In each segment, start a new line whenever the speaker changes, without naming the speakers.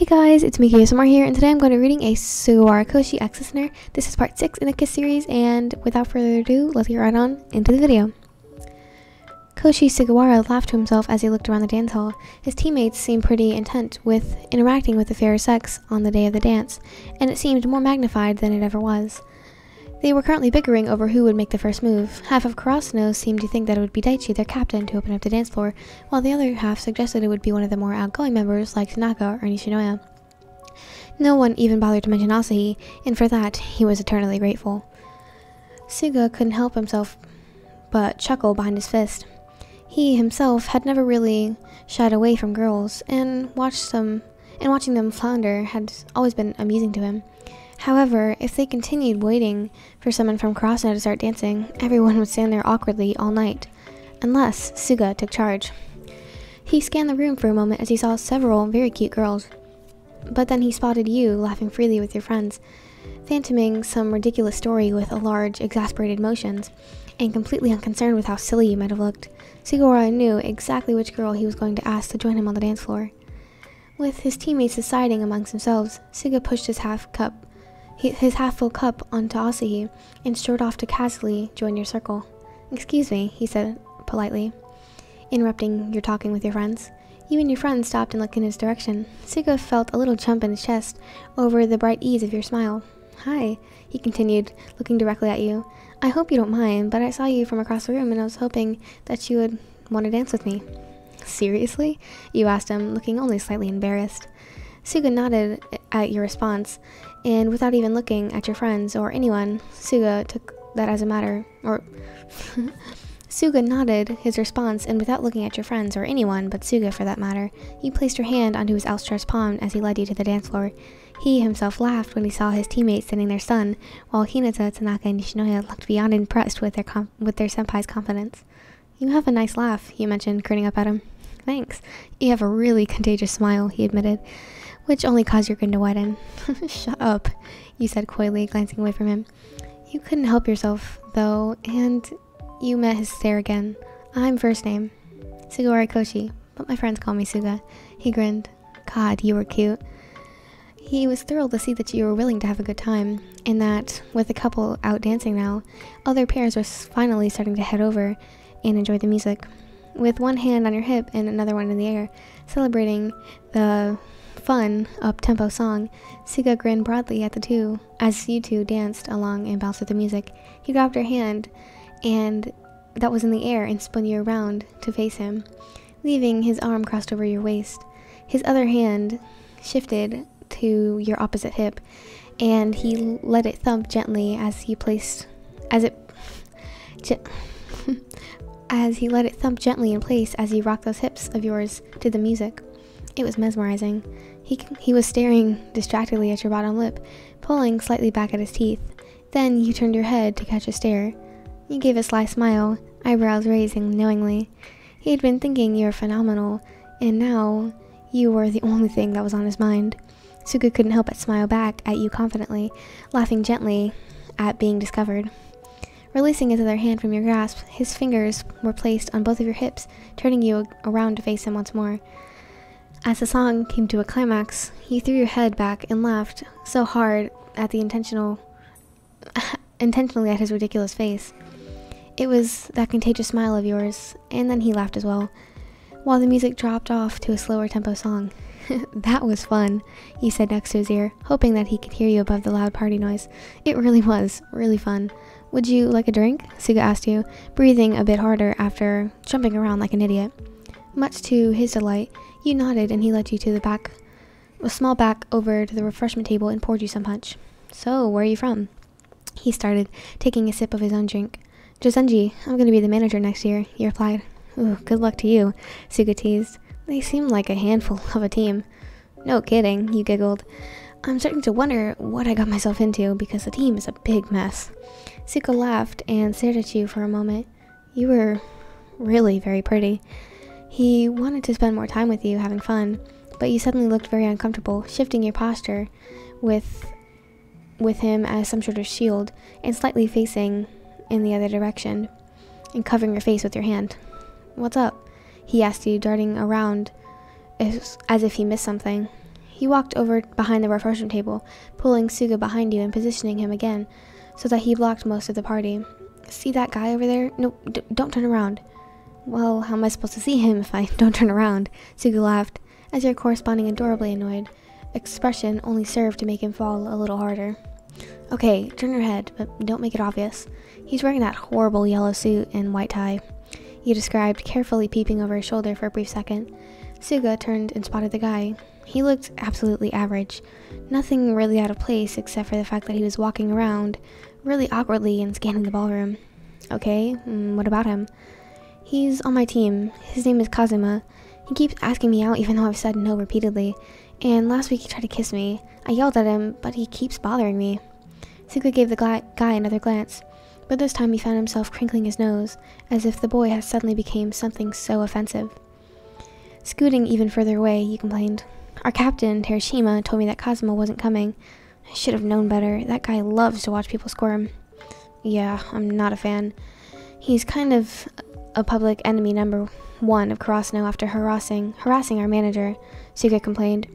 Hey guys, it's Miki ASMR here, and today I'm going to be reading a Sugawara Koushi X Listener. This is part 6 in the Kiss series, and without further ado, let's get right on into the video. Koushi Sugawara laughed to himself as he looked around the dance hall. His teammates seemed pretty intent with interacting with the fairer sex on the day of the dance, and it seemed more magnified than it ever was. They were currently bickering over who would make the first move. Half of Karasuno seemed to think that it would be Daichi, their captain, to open up the dance floor, while the other half suggested it would be one of the more outgoing members like Tanaka or Nishinoya. No one even bothered to mention Asahi, and for that he was eternally grateful. Suga couldn't help himself but chuckle behind his fist. He himself had never really shied away from girls, and watched them and watching them flounder had always been amusing to him. However, if they continued waiting for someone from Karasuno to start dancing, everyone would stand there awkwardly all night, unless Suga took charge. He scanned the room for a moment as he saw several very cute girls, but then he spotted you laughing freely with your friends, phantoming some ridiculous story with a large, exasperated motions, and completely unconcerned with how silly you might have looked. Sugawara knew exactly which girl he was going to ask to join him on the dance floor. With his teammates deciding amongst themselves, Suga pushed his half cup his half-full cup onto Asahi and strode off to casually join your circle. Excuse me, he said politely, interrupting your talking with your friends. You and your friends stopped and looked in his direction. Suga felt a little jump in his chest over the bright ease of your smile. Hi, he continued, looking directly at you. I hope you don't mind, but I saw you from across the room and I was hoping that you would want to dance with me. Seriously? You asked him, looking only slightly embarrassed. Suga nodded at your response, and without even looking at your friends or anyone, Suga took that as a matter, or Suga nodded his response, and without looking at your friends or anyone but Suga for that matter, you placed your hand onto his outstretched palm as he led you to the dance floor. He himself laughed when he saw his teammates standing there stunned, while Hinata, Tanaka, and Nishinoya looked beyond impressed with their with their senpai's confidence. You have a nice laugh, he mentioned, grinning up at him. Thanks. You have a really contagious smile, he admitted which only caused your grin to widen. Shut up, you said coyly, glancing away from him. You couldn't help yourself, though, and you met his stare again. I'm first name. Sugawara Koushi, but my friends call me Suga. He grinned. God, you were cute. He was thrilled to see that you were willing to have a good time, and that, with the couple out dancing now, other pairs were finally starting to head over and enjoy the music. With one hand on your hip and another one in the air, celebrating the fun, up-tempo song, Suga grinned broadly at the two as you two danced along and bounced with the music. He grabbed her hand and that was in the air and spun you around to face him, leaving his arm crossed over your waist. His other hand shifted to your opposite hip and he let it thump gently as he placed as it as he let it thump gently in place as he rocked those hips of yours to the music. It was mesmerizing. He, he was staring distractedly at your bottom lip, pulling slightly back at his teeth. Then you turned your head to catch a stare. You gave a sly smile, eyebrows raising knowingly. He had been thinking you were phenomenal, and now you were the only thing that was on his mind. Suga couldn't help but smile back at you confidently, laughing gently at being discovered. Releasing his other hand from your grasp, his fingers were placed on both of your hips, turning you around to face him once more. As the song came to a climax, you threw your head back and laughed so hard at the intentional intentionally at his ridiculous face. It was that contagious smile of yours, and then he laughed as well, while the music dropped off to a slower tempo song. that was fun, he said next to his ear, hoping that he could hear you above the loud party noise. It really was, really fun. Would you like a drink? Suga asked you, breathing a bit harder after jumping around like an idiot. Much to his delight, you nodded and he led you to the back, a small back over to the refreshment table and poured you some punch. So, where are you from? He started, taking a sip of his own drink. Jozenji, I'm going to be the manager next year, he replied. Ooh, good luck to you, Suga teased. They seem like a handful of a team. No kidding, you giggled. I'm starting to wonder what I got myself into because the team is a big mess. Suga laughed and stared at you for a moment. You were really very pretty. He wanted to spend more time with you, having fun, but you suddenly looked very uncomfortable, shifting your posture with with him as some sort of shield and slightly facing in the other direction and covering your face with your hand. What's up? He asked you, darting around as, as if he missed something. He walked over behind the refreshment table, pulling Suga behind you and positioning him again so that he blocked most of the party. See that guy over there? No, don't turn around. Well, how am I supposed to see him if I don't turn around? Suga laughed, as your corresponding adorably annoyed expression only served to make him fall a little harder. Okay, turn your head, but don't make it obvious. He's wearing that horrible yellow suit and white tie. He described, carefully peeping over his shoulder for a brief second. Suga turned and spotted the guy. He looked absolutely average. Nothing really out of place except for the fact that he was walking around really awkwardly and scanning the ballroom. Okay, mm, what about him? He's on my team. His name is Kazuma. He keeps asking me out even though I've said no repeatedly. And last week he tried to kiss me. I yelled at him, but he keeps bothering me. Suga gave the guy another glance, but this time he found himself crinkling his nose, as if the boy had suddenly become something so offensive. Scooting even further away, he complained. Our captain, Terashima, told me that Kazuma wasn't coming. I should have known better. That guy loves to watch people squirm. Yeah, I'm not a fan. He's kind of a public enemy number one of Karasuno after harassing harassing our manager, Suga complained.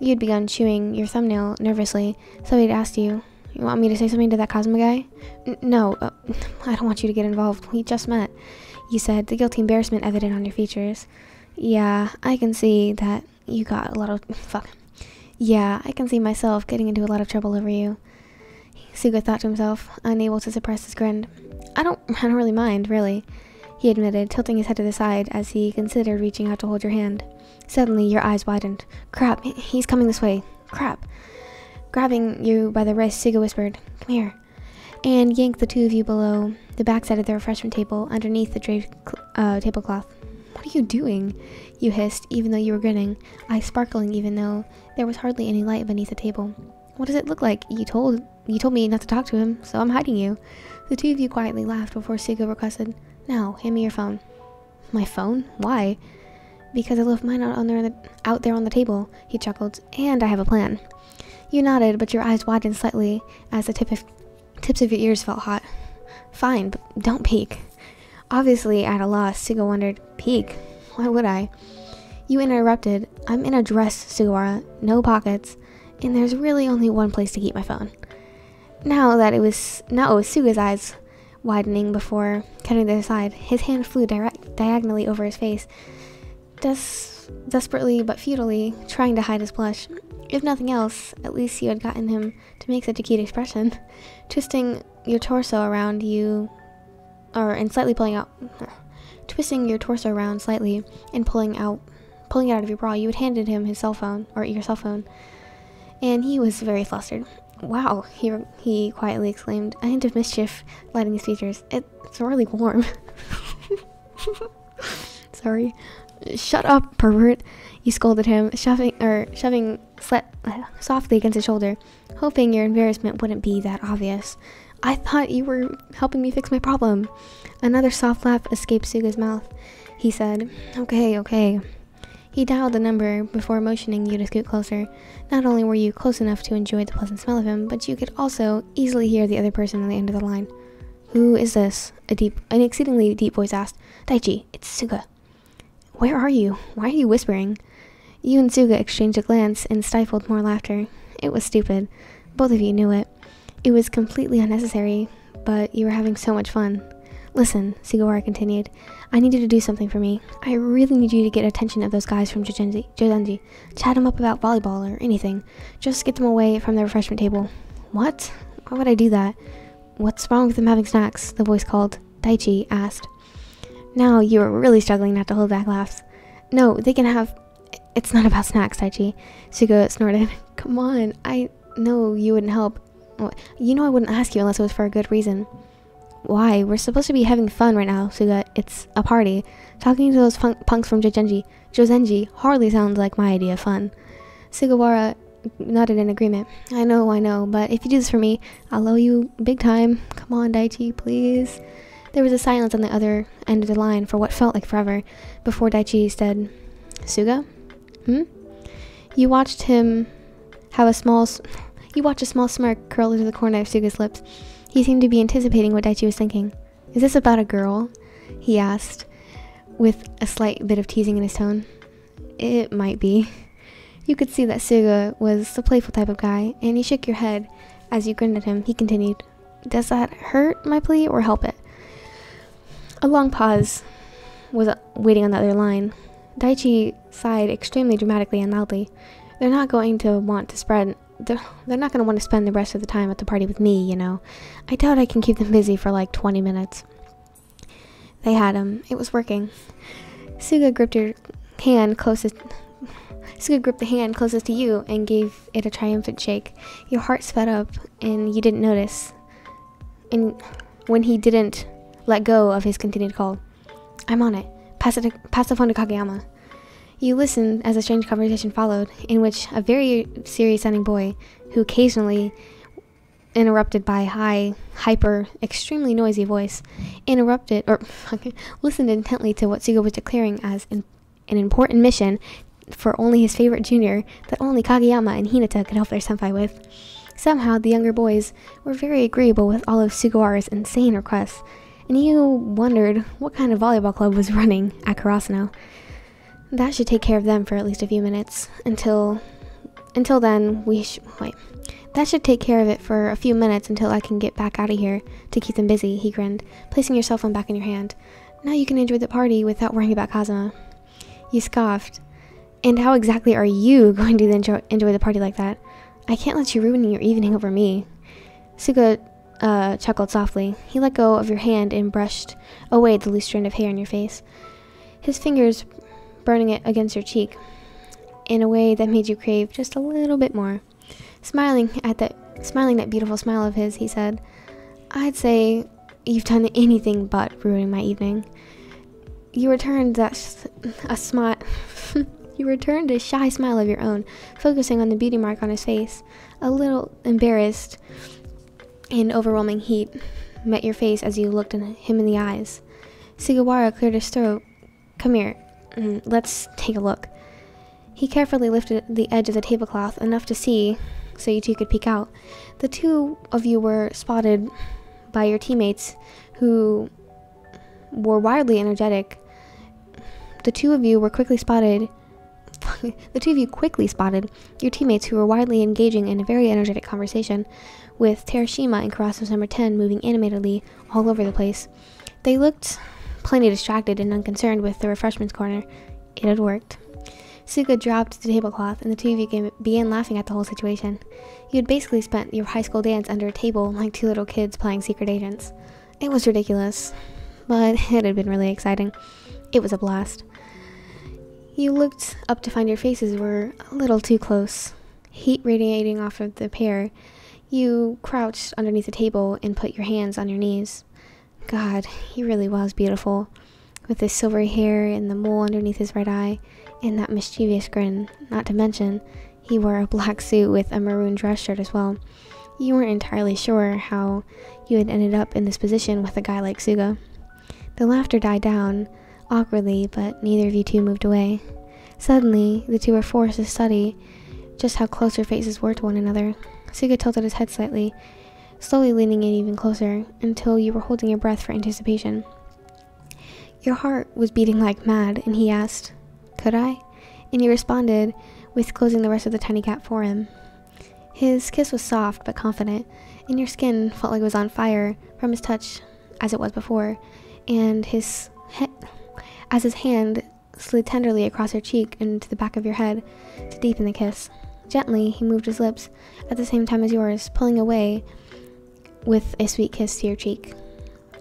You'd begun chewing your thumbnail nervously, so he'd asked you, You want me to say something to that Kazuma guy? N no, uh, I don't want you to get involved. We just met. You said, the guilty embarrassment evident on your features. Yeah, I can see that you got a lot of. Fuck. Yeah, I can see myself getting into a lot of trouble over you. Suga thought to himself, unable to suppress his grin. I don't, I don't really mind, really, he admitted, tilting his head to the side as he considered reaching out to hold your hand. Suddenly, your eyes widened. Crap, he's coming this way. Crap. Grabbing you by the wrist, Suga whispered, Come here, and yanked the two of you below the backside of the refreshment table underneath the draped uh, tablecloth. What are you doing? You hissed, even though you were grinning, eyes sparkling even though there was hardly any light beneath the table. What does it look like? You told you told me not to talk to him, so I'm hiding you. The two of you quietly laughed before Suga requested, Now, hand me your phone. My phone? Why? Because I left mine out, on there the, out there on the table, he chuckled, and I have a plan. You nodded, but your eyes widened slightly as the tip of, tips of your ears felt hot. Fine, but don't peek. Obviously, at a loss, Suga wondered, Peek? Why would I? You interrupted. I'm in a dress, Sugawara. No pockets. And there's really only one place to keep my phone. Now that it was now it was Suga's eyes widening before cutting to the side, his hand flew direct, diagonally over his face, des- desperately but futilely trying to hide his blush. If nothing else, at least you had gotten him to make such a cute expression. Twisting your torso around you or and slightly pulling out, twisting your torso around slightly and pulling out, pulling it out of your bra. You had handed him his cell phone or your cell phone, and he was very flustered. Wow, he he quietly exclaimed, a hint of mischief lighting his features. It's really warm. Sorry. Shut up, pervert! You scolded him, shoving or shoving softly against his shoulder, hoping your embarrassment wouldn't be that obvious. I thought you were helping me fix my problem. Another soft laugh escaped Suga's mouth. He said, Okay, okay. He dialed the number before motioning you to scoot closer. Not only were you close enough to enjoy the pleasant smell of him, but you could also easily hear the other person on the end of the line. Who is this? A deep, an exceedingly deep voice asked. Daichi, it's Suga. Where are you? Why are you whispering? You and Suga exchanged a glance and stifled more laughter. It was stupid. Both of you knew it. It was completely unnecessary, but you were having so much fun. Listen, Sugawara continued, I need you to do something for me. I really need you to get attention of those guys from. Jozenji. Chat them up about volleyball or anything. Just get them away from the refreshment table. What? Why would I do that? What's wrong with them having snacks? The voice called. Daichi asked. Now you are really struggling not to hold back laughs. No, they can have. It's not about snacks, Daichi. Suga snorted. Come on, I know you wouldn't help. You know I wouldn't ask you unless it was for a good reason. Why? We're supposed to be having fun right now, Suga. It's a party. Talking to those punks from Jozenji, Jozenji hardly sounds like my idea of fun. Sugawara nodded in agreement. I know, I know, but if you do this for me, I'll owe you big time. Come on, Daichi, please. There was a silence on the other end of the line for what felt like forever before Daichi said, Suga? Hmm? You watched him have a small You watched a small smirk curl into the corner of Suga's lips. He seemed to be anticipating what Daichi was thinking. Is this about a girl? He asked, with a slight bit of teasing in his tone. It might be. You could see that Suga was the playful type of guy, and he shook your head as you grinned at him. He continued, Does that hurt my plea or help it? A long pause was waiting on the other line. Daichi sighed extremely dramatically and loudly. They're not going to want to spread. They're, they're not going to want to spend the rest of the time at the party with me, you know. I doubt I can keep them busy for like 20 minutes. They had him. It was working. Suga gripped her hand closest Suga gripped the hand closest to you and gave it a triumphant shake. Your heart sped up, and you didn't notice. And when he didn't let go of his continued call, I'm on it. Pass, it to, pass the phone to Kageyama. You listened as a strange conversation followed, in which a very serious sounding boy, who occasionally interrupted by high, hyper, extremely noisy voice, interrupted or listened intently to what Suga was declaring as an, an important mission for only his favorite junior that only Kageyama and Hinata could help their senpai with. Somehow, the younger boys were very agreeable with all of Sugawara's insane requests, and you wondered what kind of volleyball club was running at Karasuno. That should take care of them for at least a few minutes, until... Until then, we sh- wait. That should take care of it for a few minutes until I can get back out of here to keep them busy, he grinned, placing your cell phone back in your hand. Now you can enjoy the party without worrying about Kazuma. You scoffed, and how exactly are you going to enjoy, enjoy the party like that? I can't let you ruin your evening over me. Suga uh, chuckled softly. He let go of your hand and brushed away the loose strand of hair on your face, his fingers burning it against your cheek in a way that made you crave just a little bit more. Smiling at that, smiling that beautiful smile of his, he said, "I'd say you've done anything but ruining my evening." You returned that a smile. You returned a shy smile of your own, focusing on the beauty mark on his face. A little embarrassed and overwhelming heat met your face as you looked him in the eyes. Sugawara cleared his throat. Come here. Mm, let's take a look. He carefully lifted the edge of the tablecloth enough to see so you two could peek out. The two of you were spotted by your teammates who were wildly energetic. The two of you were quickly spotted the two of you quickly spotted your teammates who were widely engaging in a very energetic conversation, with Terashima and Karasuno's number 10 moving animatedly all over the place. They looked plenty distracted and unconcerned with the refreshments corner. It had worked. Suga dropped the tablecloth, and the two of you began laughing at the whole situation. You had basically spent your high school dance under a table like two little kids playing secret agents. It was ridiculous, but it had been really exciting. It was a blast. You looked up to find your faces were a little too close. Heat radiating off of the pair, you crouched underneath the table and put your hands on your knees. God, he really was beautiful, with his silvery hair and the mole underneath his right eye, and that mischievous grin. Not to mention, he wore a black suit with a maroon dress shirt as well. You weren't entirely sure how you had ended up in this position with a guy like Suga. The laughter died down, awkwardly, but neither of you two moved away. Suddenly, the two were forced to study just how close their faces were to one another. Suga tilted his head slightly, slowly leaning in even closer, until you were holding your breath for anticipation. Your heart was beating like mad, and he asked, Could I? And you responded with closing the rest of the tiny gap for him. His kiss was soft but confident, and your skin felt like it was on fire from his touch as it was before, and his as his hand slid tenderly across her cheek and to the back of your head to deepen the kiss. Gently, he moved his lips at the same time as yours, pulling away with a sweet kiss to your cheek.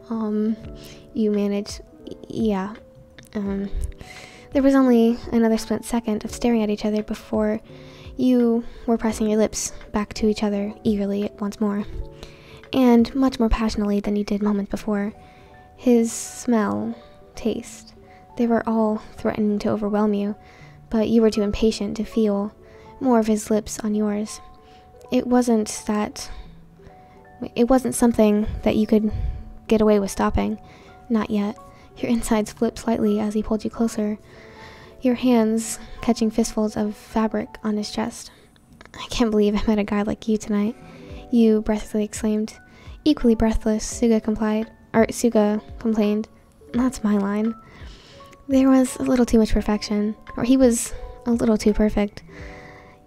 Um, you managed, yeah. Um, there was only another split second of staring at each other before you were pressing your lips back to each other eagerly once more, and much more passionately than you did moments before. His smell, taste, they were all threatening to overwhelm you, but you were too impatient to feel more of his lips on yours. It wasn't that. It wasn't something that you could get away with stopping. Not yet. Your insides flipped slightly as he pulled you closer, your hands catching fistfuls of fabric on his chest. I can't believe I met a guy like you tonight, you breathlessly exclaimed. Equally breathless, Suga complied, or Suga complained. That's my line. There was a little too much perfection, or he was a little too perfect.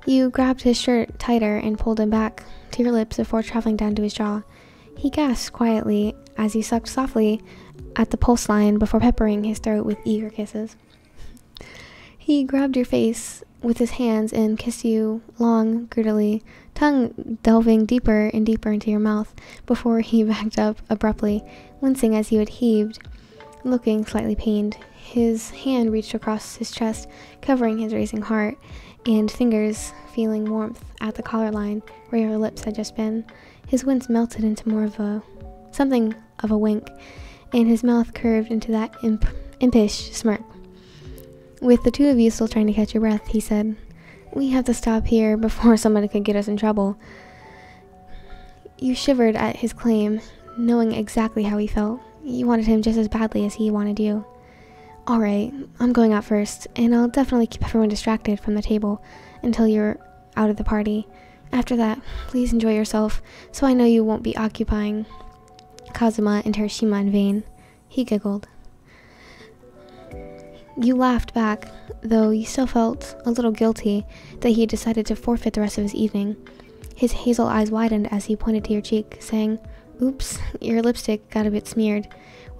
You grabbed his shirt tighter and pulled him back to your lips before traveling down to his jaw. He gasped quietly as you sucked softly at the pulse line before peppering his throat with eager kisses. He grabbed your face with his hands and kissed you long, greedily, tongue delving deeper and deeper into your mouth before he backed up abruptly, wincing as you had heaved, looking slightly pained. His hand reached across his chest, covering his racing heart, and fingers feeling warmth at the collar line where your lips had just been. His wince melted into more of a something of a wink, and his mouth curved into that imp- impish smirk. With the two of you still trying to catch your breath, he said, We have to stop here before somebody could get us in trouble. You shivered at his claim, knowing exactly how he felt. You wanted him just as badly as he wanted you. Alright, I'm going out first, and I'll definitely keep everyone distracted from the table until you're out of the party. After that, please enjoy yourself, so I know you won't be occupying Kazuma and Hiroshima in vain. He giggled. You laughed back, though you still felt a little guilty that he had decided to forfeit the rest of his evening. His hazel eyes widened as he pointed to your cheek, saying, Oops, your lipstick got a bit smeared,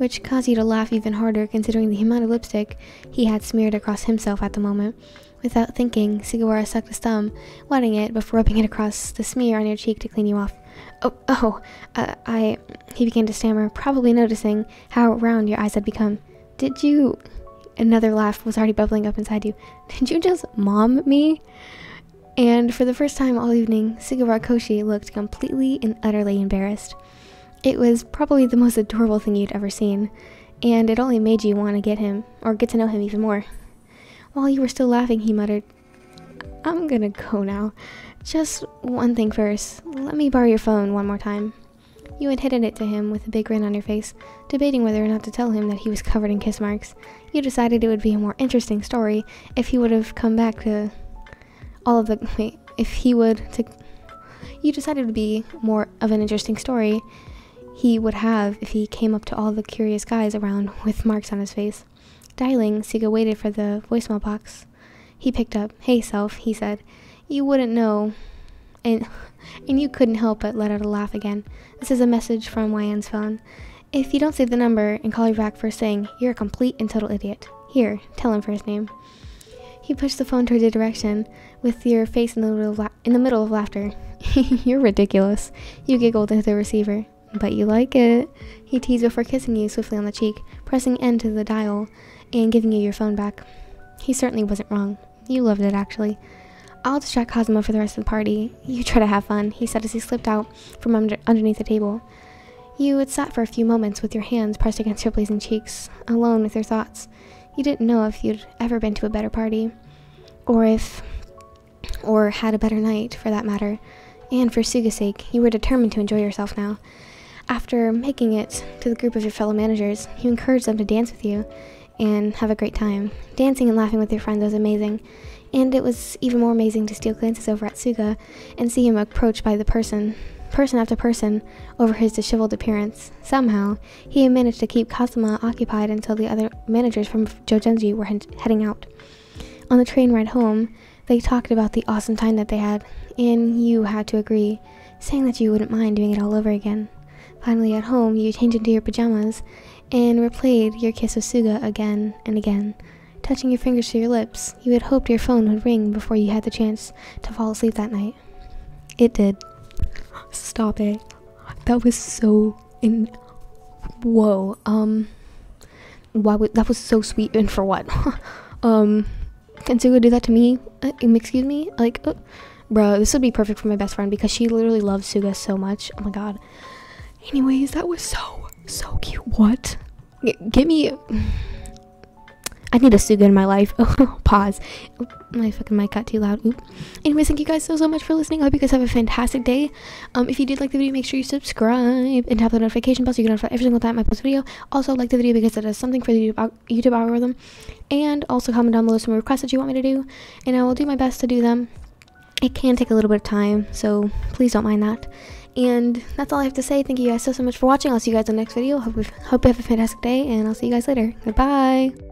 which caused you to laugh even harder considering the amount of lipstick he had smeared across himself at the moment. Without thinking, Sugawara sucked his thumb, wetting it before rubbing it across the smear on your cheek to clean you off. Oh, oh, uh, I. He began to stammer, probably noticing how round your eyes had become. Did you. Another laugh was already bubbling up inside you. Did you just mom me? And for the first time all evening, Sugawara Koushi looked completely and utterly embarrassed. It was probably the most adorable thing you'd ever seen, and it only made you want to get him, or get to know him even more. While you were still laughing, he muttered, I'm gonna go now. Just one thing first. Let me borrow your phone one more time. You had hidden it to him with a big grin on your face, debating whether or not to tell him that he was covered in kiss marks. You decided it would be a more interesting story if he would have come back to all of the. Wait, if he would. to. You decided it would be more of an interesting story he would have if he came up to all the curious guys around with marks on his face. Dialing, Suga waited for the voicemail box. He picked up. Hey, self, he said. You wouldn't know. And, and you couldn't help but let out a laugh again. This is a message from YN's phone. If you don't save the number and call you back first thing, you're a complete and total idiot. Here, tell him for his name. He pushed the phone towards your direction, with your face in the middle of, la- in the middle of laughter. you're ridiculous. You giggled into the receiver. But you like it. He teased before kissing you swiftly on the cheek, pressing end to the dial, and giving you your phone back. He certainly wasn't wrong. You loved it, actually. I'll distract Kazuma for the rest of the party. You try to have fun, he said as he slipped out from under underneath the table. You had sat for a few moments with your hands pressed against your blazing cheeks, alone with your thoughts. You didn't know if you'd ever been to a better party, or if. or had a better night, for that matter. And for Suga's sake, you were determined to enjoy yourself now. After making it to the group of your fellow managers, you encouraged them to dance with you and have a great time. Dancing and laughing with your friends was amazing, and it was even more amazing to steal glances over at Suga and see him approached by the person, person after person, over his disheveled appearance. Somehow, he had managed to keep Kazuma occupied until the other managers from Jozenji were he- heading out. On the train ride home, they talked about the awesome time that they had, and you had to agree, saying that you wouldn't mind doing it all over again. Finally, at home, you changed into your pajamas and replayed your kiss with Suga again and again. Touching your fingers to your lips, you had hoped your phone would ring before you had the chance to fall asleep that night. It did. Stop it. That was so in. Whoa. Um. Why would that was so sweet and for what? um. Can Suga do that to me? Uh, excuse me? Like, uh, bro, this would be perfect for my best friend because she literally loves Suga so much. Oh my god. Anyways, that was so so cute. What? G- give me. I need a Suga in my life. Pause. Oop, my fucking mic got too loud. Oop. Anyways, thank you guys so so much for listening. I hope you guys have a fantastic day. Um, if you did like the video, make sure you subscribe and tap the notification bell so you get notified every single time I post a video. Also, like the video because it does something for the YouTube algorithm. And also comment down below some requests that you want me to do, and I will do my best to do them. It can take a little bit of time, so please don't mind that. And that's all I have to say. Thank you guys so so much for watching. I'll see you guys in the next video. Hope, hope you have a fantastic day, and I'll see you guys later. Goodbye.